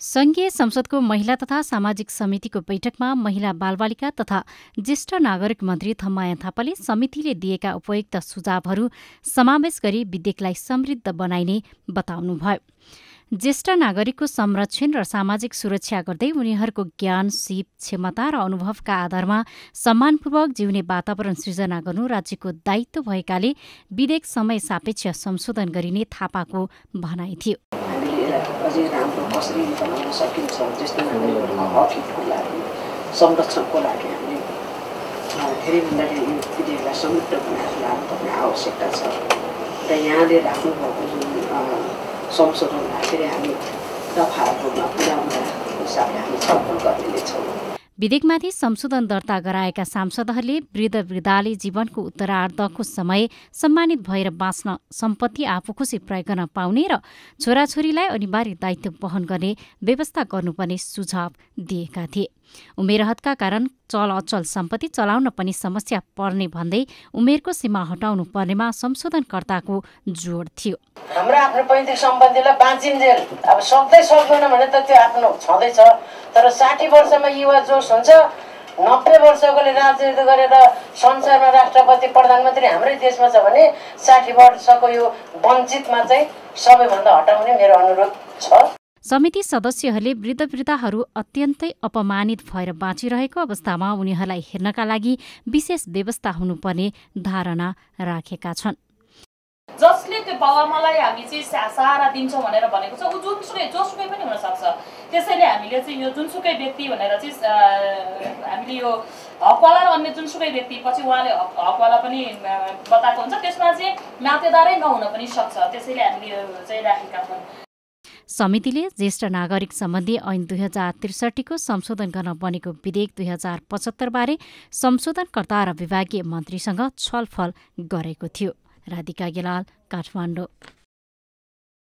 संघीय संसदको महिला तथा सामाजिक समितिको बैठकमा महिला बालबालिका तथा ज्येष्ठ नागरिक मन्त्री थम्माया थापाले समितिले दिएका उपयुक्त सुझावहरू समावेश गरी विधेयकलाई समृद्ध बनाइने बताउनुभयो। ज्येष्ठ नागरिकको संरक्षण र सामाजिक सुरक्षा गर्दै उनीहरूको ज्ञान सिप क्षमता र अनुभवका आधारमा सम्मानपूर्वक जिउने वातावरण सृजना गर्नु राज्यको दायित्व भएकाले विधेयक समय सापेक्ष संशोधन गरिने थापाको भनाइ थियो। अझै राम्रो कसरी बनाउन सकिन्छ जस्तो हक हितको लागि संरक्षणको लागि हामीले धेरै यो विधेयकलाई समृद्ध बनाएर लानुपर्ने आवश्यकता छ र यहाँले राख्नुभएको जुन संशोधनलाई फेरि हामी दफाहरूमा पुर्याउने हिसाबले हामी छलफल गर्ने नै छौँ विधेयकमाथि संशोधन दर्ता गराएका सांसदहरूले वृद्ध वृद्धाले जीवनको उत्तरार्धको समय सम्मानित भएर बाँच्न सम्पत्ति आफू खुसी प्रयोग गर्न पाउने र छोराछोरीलाई अनिवार्य दायित्व वहन गर्ने व्यवस्था गर्नुपर्ने सुझाव दिएका थिए। उमेरहतका कारण चल अचल सम्पत्ति चलाउन पनि समस्या पर्ने भन्दै उमेरको सीमा हटाउनु पर्नेमा संशोधनकर्ताको जोड थियो। हाम्रो आफ्नो पैतृक सम्पत्तिलाई बाँचिन्जेल अब सक्दै सक्दैन भने त त्यो आफ्नो छँदैछ। तर साठी वर्षमा युवा जोस हुन्छ। नब्बे वर्षकोले राजनीति गरेर संसारमा राष्ट्रपति प्रधानमन्त्री हाम्रै देशमा छ भने साठी वर्षको यो वञ्चितमा चाहिँ सबैभन्दा हटाउने मेरो अनुरोध छ। समिति सदस्यहरूले वृद्ध वृद्धाहरू अत्यन्तै अपमानित भएर बाँचिरहेको अवस्थामा उनीहरूलाई हेर्नका लागि विशेष व्यवस्था हुनुपर्ने धारणा राखेका छन्। जसले त्यो बाबुआमालाई हामी चाहिँ सहारा दिन्छौँ भनेर भनेको छ ऊ जुनसुकै जोसुकै पनि हुनसक्छ। त्यसैले हामीले चाहिँ यो जुनसुकै व्यक्ति भनेर चाहिँ हामीले यो हकवाला र अन्य जुनसुकै व्यक्ति पछि उहाँले हकवाला पनि बताएको हुन्छ त्यसमा चाहिँ नातेदारै नहुन पनि सक्छ। त्यसैले हामीले चाहिँ राखेका छौँ। समितिले ज्येष्ठ नागरिक सम्बन्धी ऐन दुई हजार त्रिसठीको संशोधन गर्न बनेको विधेयक दुई हजार पचहत्तरबारे संशोधनकर्ता र विभागीय मन्त्रीसँग छलफल गरेको थियो। राधिका गेलाल काठमाडौँ।